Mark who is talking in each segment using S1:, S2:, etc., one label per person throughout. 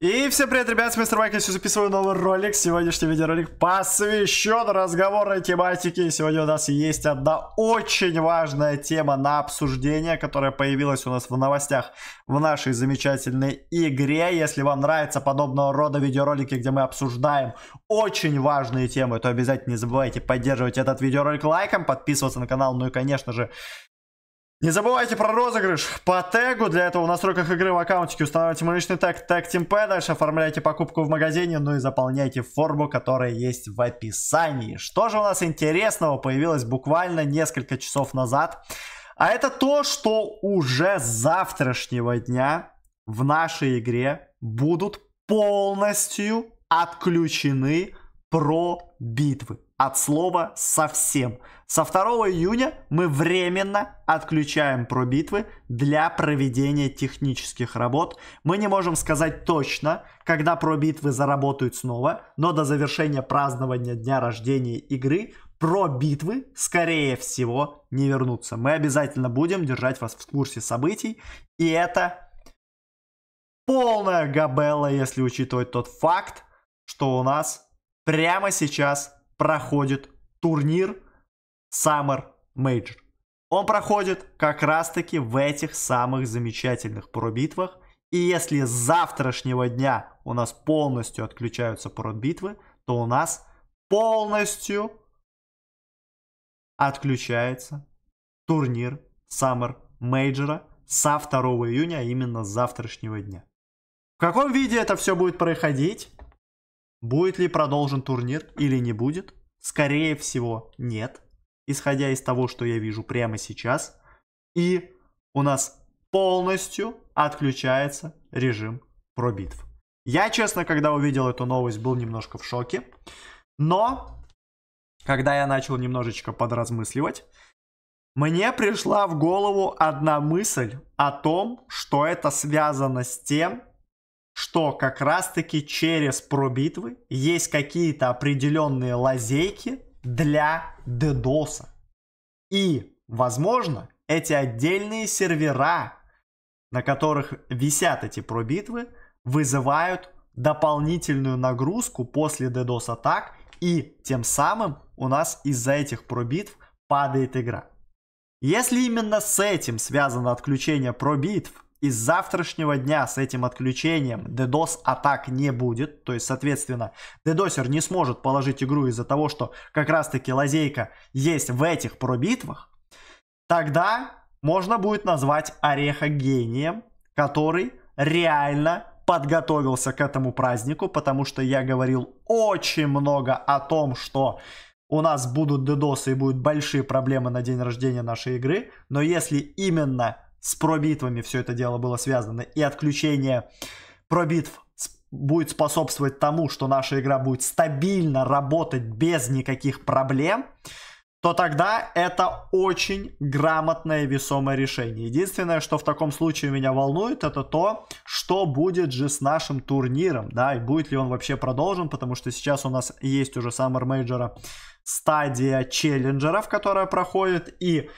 S1: И всем привет, ребят, с мистер Майк, я записываю новый ролик. Сегодняшний видеоролик посвящен разговорной тематике. Сегодня у нас есть одна очень важная тема на обсуждение, которая появилась у нас в новостях в нашей замечательной игре. Если вам нравятся подобного рода видеоролики, где мы обсуждаем очень важные темы, то обязательно не забывайте поддерживать этот видеоролик лайком, подписываться на канал, ну и, конечно же, не забывайте про розыгрыш по тегу. Для этого в настройках игры в аккаунтике устанавливайте мой личный тег тег TeamP. Дальше оформляйте покупку в магазине, ну и заполняйте форму, которая есть в описании. Что же у нас интересного появилось буквально несколько часов назад? А это то, что уже с завтрашнего дня в нашей игре будут полностью отключены про битвы. От слова совсем. Со 2 июня мы временно отключаем пробитвы для проведения технических работ. Мы не можем сказать точно, когда пробитвы заработают снова, но до завершения празднования дня рождения игры про битвы, скорее всего, не вернутся. Мы обязательно будем держать вас в курсе событий. И это полная габелла, если учитывать тот факт, что у нас прямо сейчас проходит турнир Summer Major. Он проходит как раз-таки в этих самых замечательных пробитвах. И если с завтрашнего дня у нас полностью отключаются пробитвы, то у нас полностью отключается турнир Summer Major со 2 июня, именно с завтрашнего дня. В каком виде это все будет происходить? Будет ли продолжен турнир или не будет? Скорее всего, нет исходя из того, что я вижу прямо сейчас. И у нас полностью отключается режим пробитв. Я, честно, когда увидел эту новость, был немножко в шоке. Но, когда я начал немножечко подразмысливать, мне пришла в голову одна мысль о том, что это связано с тем, что как раз-таки через пробитвы есть какие-то определенные лазейки, для DDoS. И, возможно, эти отдельные сервера, на которых висят эти пробитвы, вызывают дополнительную нагрузку после DDoS атак, и тем самым у нас из-за этих пробитв падает игра. Если именно с этим связано отключение пробитв, из завтрашнего дня с этим отключением DDoS атак не будет. То есть, соответственно, DDoSер не сможет положить игру из-за того, что как раз-таки лазейка есть в этих пробитвах. Тогда можно будет назвать Ореха гением, который реально подготовился к этому празднику, потому что я говорил очень много о том, что у нас будут дедосы и будут большие проблемы на день рождения нашей игры, но если именно с пробитвами все это дело было связано, и отключение пробитв будет способствовать тому, что наша игра будет стабильно работать без никаких проблем, то тогда это очень грамотное весомое решение. Единственное, что в таком случае меня волнует, это то, что будет же с нашим турниром, да, и будет ли он вообще продолжен, потому что сейчас у нас есть уже Summer Major стадия челленджеров, которая проходит, и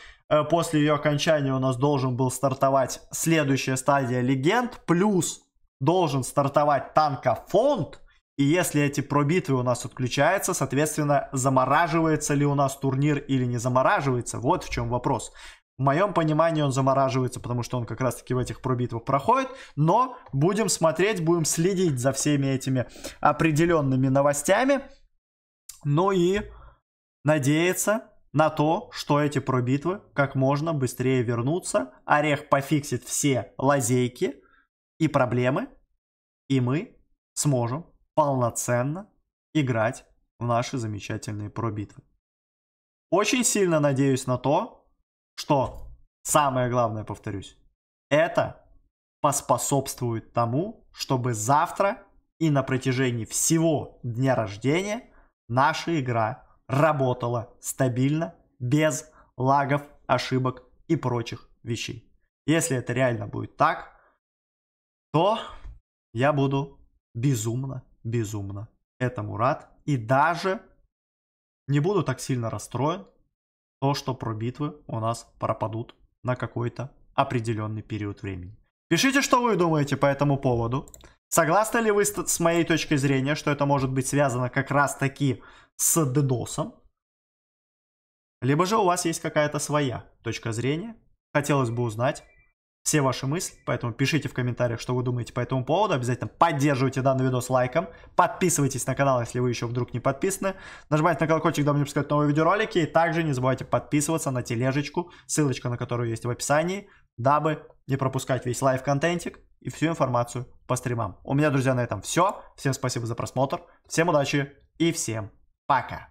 S1: после ее окончания у нас должен был стартовать следующая стадия легенд, плюс должен стартовать танкофонд, и если эти пробитвы у нас отключаются, соответственно, замораживается ли у нас турнир или не замораживается, вот в чем вопрос. В моем понимании он замораживается, потому что он как раз-таки в этих пробитвах проходит, но будем смотреть, будем следить за всеми этими определенными новостями, ну и надеяться, на то, что эти пробитвы как можно быстрее вернутся, Орех пофиксит все лазейки и проблемы, и мы сможем полноценно играть в наши замечательные пробитвы. Очень сильно надеюсь на то, что самое главное, повторюсь, это поспособствует тому, чтобы завтра и на протяжении всего дня рождения наша игра работала стабильно, без лагов, ошибок и прочих вещей. Если это реально будет так, то я буду безумно, безумно этому рад. И даже не буду так сильно расстроен, то, что пробитвы у нас пропадут на какой-то определенный период времени. Пишите, что вы думаете по этому поводу. Согласны ли вы с моей точкой зрения, что это может быть связано как раз таки с DDoS? Либо же у вас есть какая-то своя точка зрения. Хотелось бы узнать все ваши мысли, поэтому пишите в комментариях, что вы думаете по этому поводу. Обязательно поддерживайте данный видос лайком. Подписывайтесь на канал, если вы еще вдруг не подписаны. Нажимайте на колокольчик, дабы не упускать новые видеоролики. И также не забывайте подписываться на тележечку, ссылочка на которую есть в описании, дабы не пропускать весь live-контентик и всю информацию по стримам. У меня, друзья, на этом все. Всем спасибо за просмотр, всем удачи и всем пока.